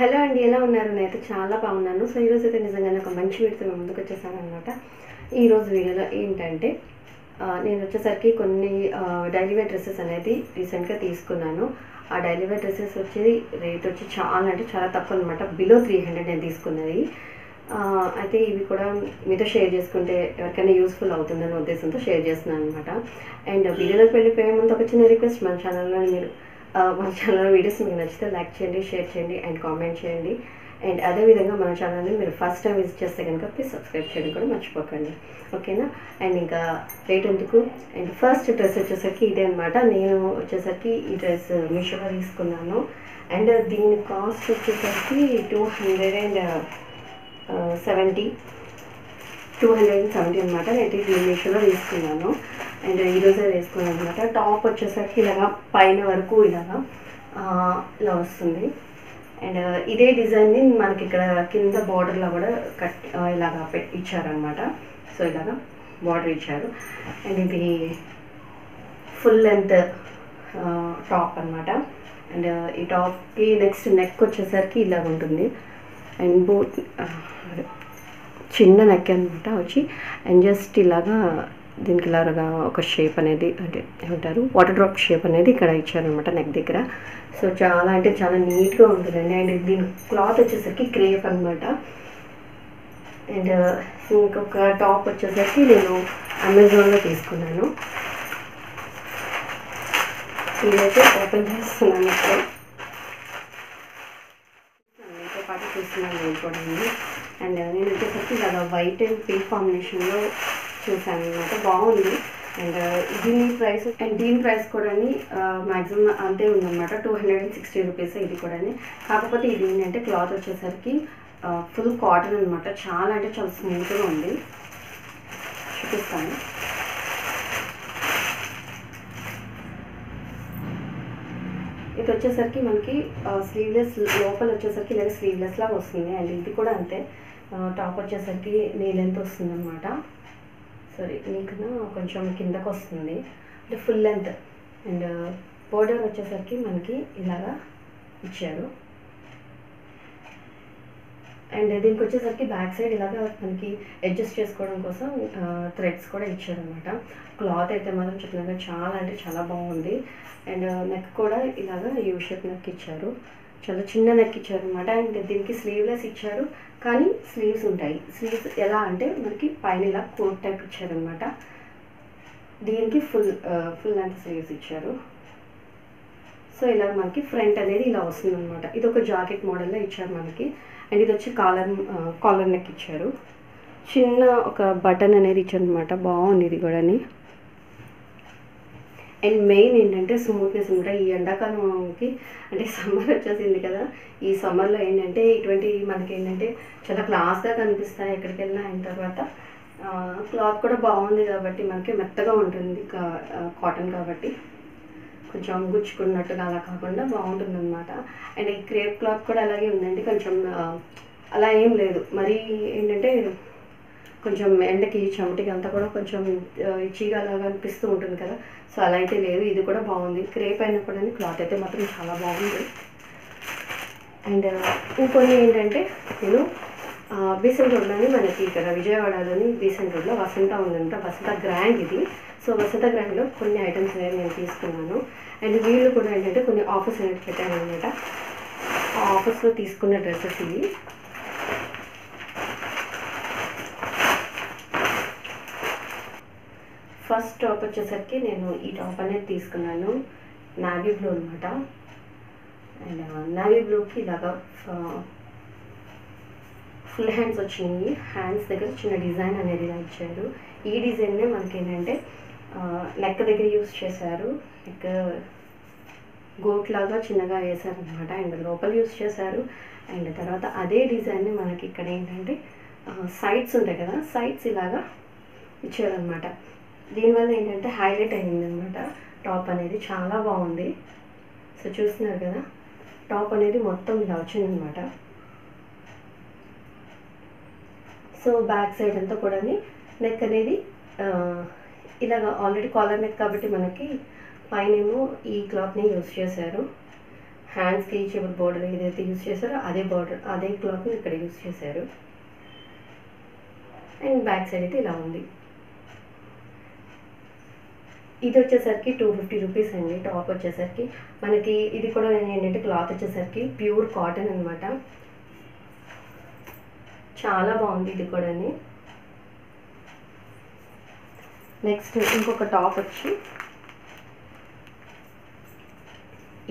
Hello అండి ఎలా ఉన్నారు? నేనైతే చాలా బాగున్నాను. సో ఈరోజు అయితే నిజంగానే ఒక మంచి వీడితో ముందుకు వచ్చేసాను ఈరోజు వీడియోలో ఏంటంటే నేను వచ్చేసరికి కొన్ని డైలీ వేర్ డ్రెస్సెస్ అనేది రీసెంట్గా తీసుకున్నాను. ఆ డైలీ వేర్ డ్రెస్సెస్ వచ్చి రేట్ వచ్చి చాలా అంటే చాలా తక్కువ అనమాట బిలో త్రీ హండ్రెడ్ నేను తీసుకున్నది. అయితే ఇవి కూడా మీతో షేర్ చేసుకుంటే ఎవరికైనా యూస్ఫుల్ అవుతుందనే ఉద్దేశంతో షేర్ చేస్తున్నాను అనమాట అండ్ వీడియోలోకి వెళ్ళిపోయే ముందు ఒక చిన్న రిక్వెస్ట్ మన ఛానల్లో మీరు మన ఛానల్ వీడియోస్ మీకు నచ్చితే లైక్ చేయండి షేర్ చేయండి అండ్ కామెంట్ చేయండి. అండ్ అదేవిధంగా మన ఛానల్ని మీరు ఫస్ట్ టైం విజిట్ చేస్తే కనుక ప్లీజ్ సబ్స్క్రైబ్ చేయడం కూడా మర్చిపోకండి. ఓకేనా అండ్ ఇంకా రేట్ ఎందుకు? అండ్ ఫస్ట్ డ్రెస్ వచ్చేసరికి ఇదే అనమాట నేను వచ్చేసరికి ఈ డ్రెస్ మీషోలో తీసుకున్నాను. అండ్ దీని కాస్ట్ వచ్చేసరికి two hundred and seventy two hundred and seventy అనమాట నేను ఇది మీషోలో తీసుకున్నాను. అండ్ ఈరోజే వేసుకున్నాను అనమాట టాప్ వచ్చేసరికి ఇలాగా పైన వరకు ఇలాగా ఇలా వస్తుంది. అండ్ ఇదే డిజైన్ని మనకి ఇక్కడ కింద బార్డర్లో కూడా కట్ ఇలాగా పెట్టి ఇచ్చారనమాట సో ఇలాగా బార్డర్ ఇచ్చారు. అండ్ ఇది ఫుల్ లెంత్ టాప్ అనమాట అండ్ ఈ టాప్కి నెక్స్ట్ నెక్ వచ్చేసరికి ఇలాగ ఉంటుంది. అండ్ బోట్ చిన్న నెక్ అనమాట వచ్చి అండ్ జస్ట్ ఇలాగా దీనికి ఇలాగా ఒక షేప్ అనేది అంటే ఏమంటారు? వాటర్ డ్రాప్ షేప్ అనేది ఇక్కడ ఇచ్చారనమాట నెక్ దగ్గర. సో చాలా అంటే చాలా నీట్గా ఉంటుందండి. అండ్ దీని క్లాత్ వచ్చేసరికి క్రేప్ అనమాట అండ్ ఇంకొక టాప్ వచ్చేసరికి నేను అమెజాన్లో తీసుకున్నాను. ఇదైతే ఓపెన్ చేస్తున్నాను ఇప్పుడు. పాటు చూస్తున్నాను నేను కూడా అండ్. నేను వచ్చేసరికి ఇలాగా వైట్ అండ్ పింక్ కాంబినేషన్లో చూసాను అనమాట బాగుంది. అండ్ దీని ప్రైస్ అండ్ దీని ప్రైస్ కూడా మ్యాక్సిమం అంతే ఉందన్నమాట. Two hundred and sixty rupees ఇది కూడా కాకపోతే ఇది ఏంటంటే క్లాత్ వచ్చేసరికి ఫుల్ కాటన్ అనమాట చాలా అంటే చాలా స్మూత్గా ఉంది. చూపిస్తాను. ఇది వచ్చేసరికి మనకి స్లీవ్లెస్ లోపల వచ్చేసరికి లేదా స్లీవ్లెస్ లాగా వస్తుంది. అండ్ ఇది కూడా అంతే. టాప్ వచ్చేసరికి నీ లెంత్ వస్తుంది అనమాట సారీ నీకన్నా కొంచెం కిందకు వస్తుంది అంటే ఫుల్ లెంత్ అండ్ బోర్డర్ వచ్చేసరికి మనకి ఇలాగా ఇచ్చారు. అండ్ uh, దీనికి వచ్చేసరికి బ్యాక్ సైడ్ ఇలాగా మనకి అడ్జస్ట్ చేసుకోవడం కోసం uh, థ్రెడ్స్ కూడా ఇచ్చారనమాట క్లాత్ అయితే మాత్రం చెప్పినాక చాలా అంటే చాలా బాగుంది. అండ్ నెక్ uh, కూడా ఇలాగా యూ షేప్ నెక్ ఇచ్చారు. చాలా చిన్న నెక్ ఇచ్చారు అనమాట అండ్ దీనికి స్లీవ్లెస్ ఇచ్చారు. కానీ స్లీవ్స్ ఉంటాయి. స్లీవ్స్ ఎలా అంటే మనకి పైన ఇలా కోట్ టైప్ ఇచ్చారనమాట దీనికి ఫుల్ ఫుల్ లెంత్ స్లీవ్స్ ఇచ్చారు. సో ఇలా మనకి ఫ్రంట్ అనేది ఇలా వస్తుంది అనమాట ఇది ఒక జాకెట్ మోడల్లో ఇచ్చారు మనకి. అండ్ ఇది వచ్చి కాలర్ కాలర్ నెక్ ఇచ్చారు. చిన్న ఒక బటన్ అనేది ఇచ్చారు అనమాట బాగుంది ఇది కూడా అండ్ మెయిన్ ఏంటంటే స్మూత్నెస్ అనమాట ఈ ఎండాకాలంకి అంటే సమ్మర్ వచ్చేసింది కదా. ఈ సమ్మర్లో ఏంటంటే ఇటువంటి మనకి ఏంటంటే చాలా క్లాస్గా కనిపిస్తాయి ఎక్కడికి వెళ్ళినా అయిన తర్వాత. క్లాత్ కూడా బాగుంది కాబట్టి మనకి మెత్తగా ఉంటుంది కాటన్ కాబట్టి. కొంచెం గుచ్చుకున్నట్టుగా అలా కాకుండా బాగుంటుంది అనమాట అండ్ ఈ క్రేప్ క్లాత్ కూడా అలాగే ఉందండి. కొంచెం అలా ఏం లేదు. మరి ఏంటంటే కొంచెం ఎండకి చెమటికి అంతా కూడా కొంచెం ఇచ్చిగా అలాగా అనిపిస్తూ ఉంటుంది కదా. సో అలా అయితే లేదు. ఇది కూడా బాగుంది. క్రేప్ అయినప్పుడు క్లాత్ అయితే మాత్రం చాలా బాగుంది. అండ్ ఇంకొన్ని ఏంటంటే నేను బీసెంట్ రోడ్లోని మనకి ఇక్కడ విజయవాడలోని బీసెంట్ రోడ్లో వసంత ఉందంట. వసంత గ్రాండ్ ఇది. సో వసంత గ్రాండ్లో కొన్ని ఐటమ్స్ అనేవి నేను తీసుకున్నాను. అండ్ వీళ్ళు కూడా ఏంటంటే కొన్ని ఆఫర్స్ అనేవి పెట్టాను అనమాట ఆ ఆఫర్స్లో తీసుకున్న డ్రెస్సెస్ ఇవి. ఫస్ట్ టాప్ వచ్చేసరికి నేను ఈ టాప్ అనేది తీసుకున్నాను. నావీ బ్లూ అనమాట అండ్ నావీ బ్లూకి ఇలాగా uh, ఫుల్ హ్యాండ్స్ వచ్చినాయి. హ్యాండ్స్ దగ్గర చిన్న డిజైన్ అనేది ఇలా ఇచ్చారు. ఈ డిజైన్నే మనకి ఏంటంటే నెక్ uh, దగ్గర యూస్ చేశారు. నెక్ గోట్ లాగా చిన్నగా వేశారనమాట అండ్ లోపల యూస్ చేశారు. అండ్ తర్వాత అదే డిజైన్ని మనకి ఇక్కడ ఏంటంటే uh, సైడ్స్ ఉంటాయి కదా సైడ్స్ ఇలాగా ఇచ్చారనమాట దీనివల్ల ఏంటంటే హైలైట్ అయింది అనమాట టాప్ అనేది చాలా బాగుంది. సో చూస్తున్నారు కదా టాప్ అనేది మొత్తం ఇలా వచ్చిందనమాట సో బ్యాక్ సైడ్ అంతా కూడా నెక్ అనేది ఇలాగ ఆల్రెడీ కాలర్ నెక్ కాబట్టి మనకి పైనేమో ఈ క్లాత్ని యూస్ చేశారు. హ్యాండ్స్కి చివరి బార్డర్ ఏదైతే యూస్ చేశారో అదే బార్డర్ అదే క్లాత్ని ఇక్కడ యూస్ చేశారు. అండ్ బ్యాక్ సైడ్ అయితే ఇలా ఉంది. ఇది వచ్చేసరికి టూ ఫిఫ్టీ రూపీస్ అండి. టాప్ వచ్చేసరికి మనకి ఇది కూడా ఏంటంటే క్లాత్ వచ్చేసరికి ప్యూర్ కాటన్ అనమాట చాలా బాగుంది ఇది కూడా నెక్స్ట్ ఇంకొక టాప్ వచ్చి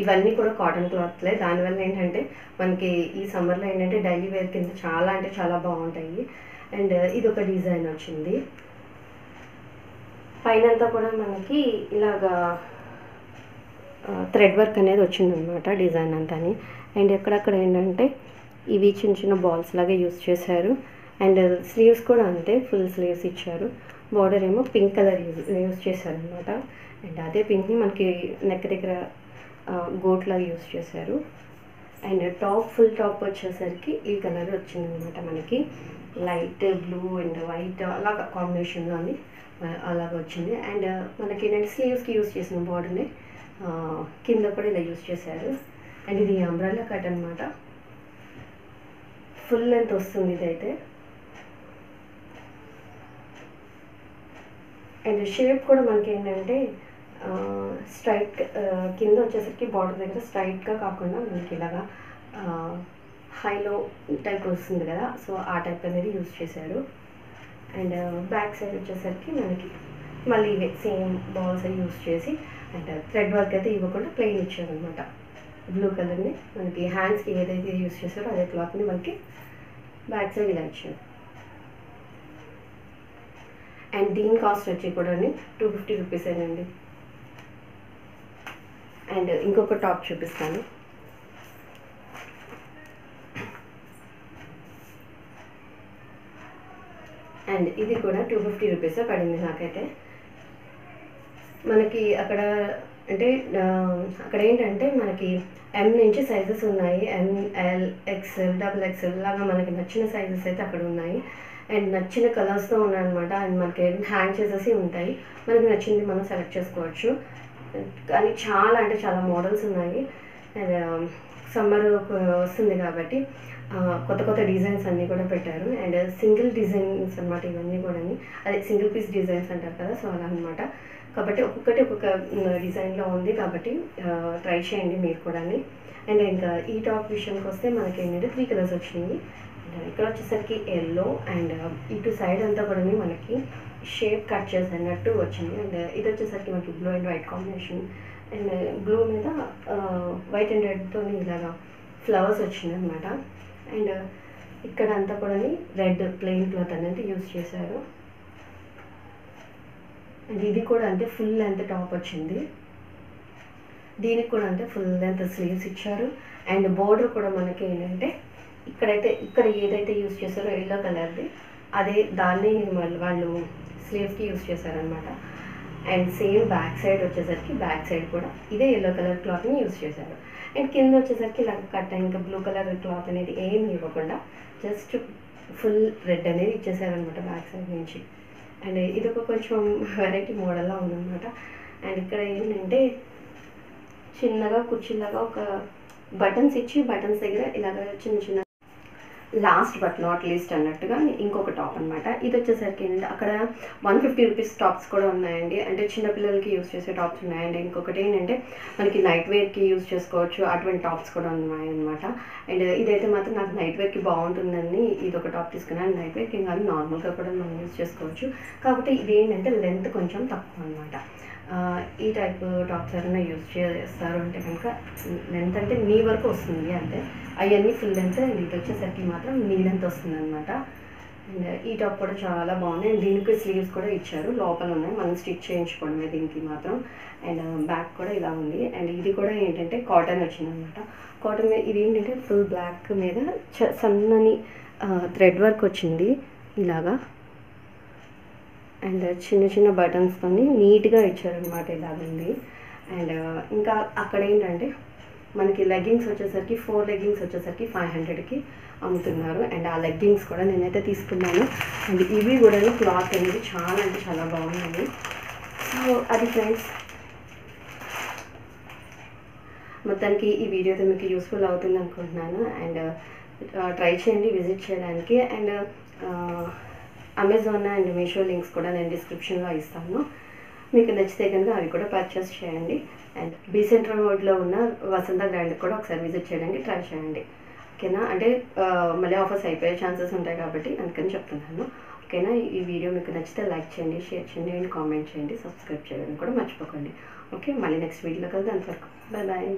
ఇవన్నీ కూడా కాటన్ క్లాత్లే దానివల్ల ఏంటంటే మనకి ఈ సమ్మర్లో ఏంటంటే డైలీ వేర్ కింద చాలా అంటే చాలా బాగుంటాయి. అండ్ ఇది ఒక డిజైన్ వచ్చింది. పైన అంతా కూడా మనకి ఇలాగా థ్రెడ్ వర్క్ అనేది వచ్చిందనమాట డిజైన్ అంతాని. అండ్ ఎక్కడక్కడ ఏంటంటే ఇవి చిన్న చిన్న బాల్స్ లాగా యూస్ చేశారు. అండ్ స్లీవ్స్ కూడా అంతే ఫుల్ స్లీవ్స్ ఇచ్చారు. బార్డర్ ఏమో పింక్ కలర్ యూజ్ యూస్ చేశారనమాట అండ్ అదే పింక్ని మనకి నెక్ దగ్గర గోట్ లాగా యూస్ చేశారు. అండ్ టాప్ ఫుల్ టాప్ వచ్చేసరికి ఈ కలర్ వచ్చిందనమాట మనకి. లైట్ బ్లూ అండ్ వైట్ అలాగా కాంబినేషన్లోని అలాగ వచ్చింది. అండ్ మనకి ఏంటంటే స్లీవ్స్కి యూస్ చేసిన బాడీని కింద కూడా ఇలా యూస్ చేశారు. అండ్ ఇది అంబ్రాలా కట్ అనమాట ఫుల్ లెంత్ వస్తుంది ఇదైతే. అండ్ షేప్ కూడా మనకి ఏంటంటే స్ట్రైట్ కింద వచ్చేసరికి బార్డర్ దగ్గర స్ట్రైట్గా కాకుండా మనకి ఇలాగా హైలో టైప్ వస్తుంది కదా. సో ఆ టైప్ అనేది యూస్ చేశారు. అండ్ uh, బ్యాక్ సైడ్ వచ్చేసరికి మనకి మళ్ళీ ఇవే సేమ్ బాల్స్ యూస్ చేసి అండ్ uh, థ్రెడ్ వర్క్ అయితే ఇవ్వకుండా ప్లెయిన్ ఇచ్చారనమాట బ్లూ కలర్ని మనకి హ్యాండ్స్కి ఏదైతే యూస్ చేస్తారో అదే క్లాత్ని మనకి బ్యాక్ సైడ్ ఇలా ఇచ్చారు. అండ్ దీని కాస్ట్ వచ్చి కూడా టూ ఫిఫ్టీ రూపీస్ అండి. అండ్ ఇంకొక టాప్ చూపిస్తాను. అండ్ ఇది కూడా టూ ఫిఫ్టీ రూపీసే పడింది నాకైతే. మనకి అక్కడ అంటే అక్కడ ఏంటంటే మనకి ఎం నుంచి సైజెస్ ఉన్నాయి. M L XL double XL లాగా మనకి నచ్చిన సైజెస్ అయితే అక్కడ ఉన్నాయి. అండ్ నచ్చిన కలర్స్తో ఉన్నాయన్నమాట అండ్ మనకి హ్యాంగ్ చేసేసి ఉంటాయి. మనకి నచ్చింది మనం సెలెక్ట్ చేసుకోవచ్చు. కానీ చాలా అంటే చాలా మోడల్స్ ఉన్నాయి. అండ్ సమ్మర్ వస్తుంది కాబట్టి కొత్త కొత్త డిజైన్స్ అన్నీ కూడా పెట్టారు. అండ్ సింగిల్ డిజైన్స్ అనమాట ఇవన్నీ కూడా అదే సింగిల్ పీస్ డిజైన్స్ అంటారు కదా సో అలా అనమాట కాబట్టి ఒక్కొక్కటి ఒక్కొక్క డిజైన్లో ఉంది కాబట్టి ట్రై చేయండి మీరు కూడా అండ్ ఇంకా ఈ టాప్ విషయానికి వస్తే మనకి ఏంటంటే త్రీ కలర్స్ వచ్చినాయి. అండ్ ఇక్కడ వచ్చేసరికి ఎల్లో అండ్ ఇటు సైడ్ అంతా కూడా మనకి షేప్ కట్ చేసినట్టు వచ్చింది. అండ్ ఇది వచ్చేసరికి మనకి blue and white combination and blue మీద వైట్ అండ్ రెడ్తో ఇలాగా ఫ్లవర్స్ వచ్చినాయి అనమాట అండ్ ఇక్కడ అంతా కూడా రెడ్ ప్లెయిన్ క్లాత్ అనేది యూజ్ చేశారు. అండ్ ఇది కూడా అంతే ఫుల్ లెంత్ టాప్ వచ్చింది. దీనికి కూడా అంతే ఫుల్ లెంత్ స్లీవ్స్ ఇచ్చారు. అండ్ బోర్డర్ కూడా మనకి ఏంటంటే ఇక్కడైతే ఇక్కడ ఏదైతే యూస్ చేశారో ఎల్లో కలర్ది అదే దాన్ని వాళ్ళు స్లీవ్స్కి యూస్ చేశారనమాట అండ్ సేమ్ బ్యాక్ సైడ్ వచ్చేసరికి బ్యాక్ సైడ్ కూడా ఇదే ఎల్లో కలర్ క్లాత్ని యూజ్ చేశారు. అండ్ కింద వచ్చేసరికి ఇలా కట్ ఇంకా బ్లూ కలర్ క్లాత్ అనేది ఏం ఇవ్వకుండా జస్ట్ ఫుల్ రెడ్ అనేది ఇచ్చేసారనమాట బ్యాక్ సైడ్ నుంచి. అండ్ ఇది ఒక కొంచెం వెరైటీ మోడల్లా ఉందన్నమాట. అండ్ ఇక్కడ ఏంటంటే చిన్నగా కుర్చీలాగా ఒక బటన్స్ ఇచ్చి బటన్స్ దగ్గర ఇలాగ చిన్న చిన్న లాస్ట్ బట్ నాట్ లీస్ట్ అన్నట్టుగా ఇంకొక టాప్ అనమాట ఇది వచ్చేసరికి ఏంటంటే అక్కడ వన్ ఫిఫ్టీ రూపీస్ టాప్స్ కూడా ఉన్నాయండి. అంటే చిన్నపిల్లలకి యూస్ చేసే టాప్స్ ఉన్నాయండి. ఇంకొకటి ఏంటంటే మనకి నైట్ వేర్కి యూస్ చేసుకోవచ్చు. అటువంటి టాప్స్ కూడా ఉన్నాయన్నమాట. అండ్ ఇదైతే మాత్రం నాకు నైట్ వేర్కి బాగుంటుందని ఇది ఒక టాప్ తీసుకున్నాను. నైట్ వేర్కి కాదు నార్మల్గా కూడా మనం యూస్ చేసుకోవచ్చు. కాకపోతే ఇది ఏంటంటే లెంత్ కొంచెం తక్కువ అనమాట ఈ టైప్ టాప్స్ ఏమైనా యూజ్ చేస్తారు అంటే కనుక లెంత్ అంటే నీ వరకు వస్తుంది అంతే. అవన్నీ ఫుల్ లెంత్ అండ్ ఇది వచ్చేసరికి మాత్రం నీ లెంత్ వస్తుంది అనమాట అండ్ ఈ టాప్ కూడా చాలా బాగున్నాయి. అండ్ దీనికి స్లీవ్స్ కూడా ఇచ్చారు. లోపల ఉన్నాయి. మనం స్టిచ్ చేయించుకోవడమే దీనికి మాత్రం. అండ్ బ్యాక్ కూడా ఇలా ఉంది. అండ్ ఇది కూడా ఏంటంటే కాటన్ వచ్చింది అనమాట కాటన్ ఇది ఏంటంటే ఫుల్ బ్లాక్ మీద చ సన్నని థ్రెడ్ వర్క్ వచ్చింది. ఇలాగా. అండ్ చిన్న చిన్న బటన్స్తో నీట్గా ఇచ్చారనమాట ఇలాగండి అండ్ ఇంకా అక్కడ ఏంటంటే మనకి లెగ్గింగ్స్ వచ్చేసరికి ఫోర్ లెగ్గింగ్స్ వచ్చేసరికి ఫైవ్ హండ్రెడ్కి అమ్ముతున్నారు. అండ్ ఆ లెగ్గింగ్స్ కూడా నేనైతే తీసుకున్నాను. అండ్ ఇవి కూడా క్లాత్ అనేది చాలా అంటే చాలా బాగున్నాయి. సో అది ఫ్రెండ్స్. మొత్తానికి ఈ వీడియోతో మీకు యూస్ఫుల్ అవుతుంది అనుకుంటున్నాను. అండ్ ట్రై చేయండి విజిట్ చేయడానికి. And Amazon and Meesho links కూడా నేను డిస్క్రిప్షన్లో ఇస్తాను. మీకు నచ్చితే కనుక అవి కూడా పర్చేస్ చేయండి. అండ్ బీ సెంట్రల్ రోడ్లో ఉన్న వసంత గ్రాండ్ కూడా ఒకసారి విజిట్ చేయడానికి ట్రై చేయండి. ఓకేనా అంటే మళ్ళీ ఆఫర్స్ అయిపోయే ఛాన్సెస్ ఉంటాయి కాబట్టి అందుకని చెప్తున్నాను. ఓకేనా ఈ వీడియో మీకు నచ్చితే లైక్ చేయండి షేర్ చేయండి అండ్ కామెంట్ చేయండి. సబ్స్క్రైబ్ చేయడం కూడా మర్చిపోకండి. ఓకే మళ్ళీ నెక్స్ట్ వీడియోలో కలిసి అంతవరకు. Bye bye